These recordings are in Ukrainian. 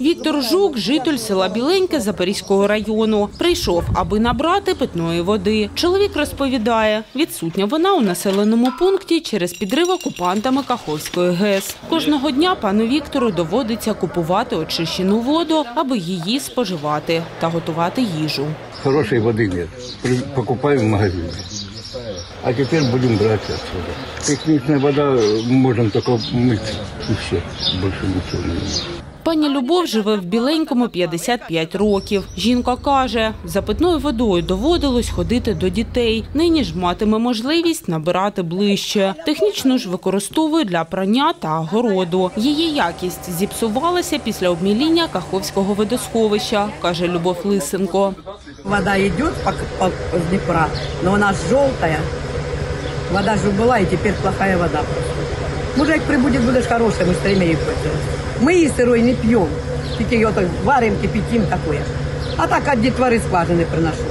Віктор Жук, житель села Біленьке Запорізького району, прийшов, аби набрати питної води. Чоловік розповідає, відсутня вона у населеному пункті через підрив окупантами Каховської ГЕС. Кожного дня пану Віктору доводиться купувати очищену воду, аби її споживати та готувати їжу. Хорошей воды нет. При- Покупаем в магазине. А теперь будем брать отсюда. Техничная вода, э, можем только мыть и все. Больше ничего не надо. Пані Любов живе в Біленькому 55 років. Жінка каже, за питною водою доводилось ходити до дітей. Нині ж матиме можливість набирати ближче. Технічну ж використовує для прання та городу. Її якість зіпсувалася після обміління Каховського водосховища, каже Любов Лисенко. Вода идет по, по, с Днепра, но она желтая. Вода же была, и теперь плохая вода просто. Як прибудет, будешь хорошая, мы стремя її пользоваться. Мы її сырой не пьем, тільки його так варим, кипятим, такое. А так от дітвори скважини приношу.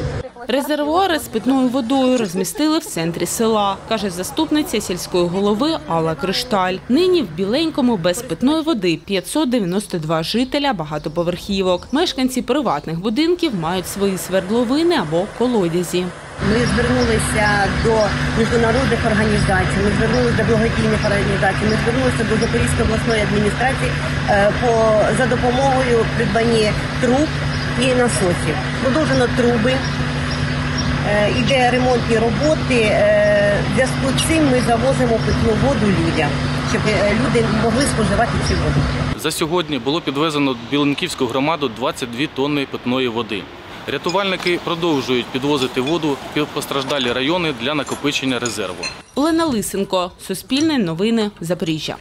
Резервуари з питною водою розмістили в центрі села, каже заступниця сільської голови Алла Кришталь. Нині в Біленькому без питної води 592 жителя багатоповерхівок. Мешканці приватних будинків мають свої свердловини або колодязі. Ми звернулися до міжнародних організацій, ми звернулися до благодійних організацій, ми звернулися до Запорізької обласної адміністрації е, по за допомогою придбання труб і насосів. Продовжено труби. е, Іде ремонтні роботи. Е, зв'язку з цим ми завозимо питну воду людям, щоб люди могли споживати цю воду. За сьогодні було підвезено в Біленківську громаду 22 тонни питної води. Рятувальники продовжують підвозити воду в постраждалі райони для накопичення резерву. Олена Лисенко, Суспільне новини, Запоріжжя.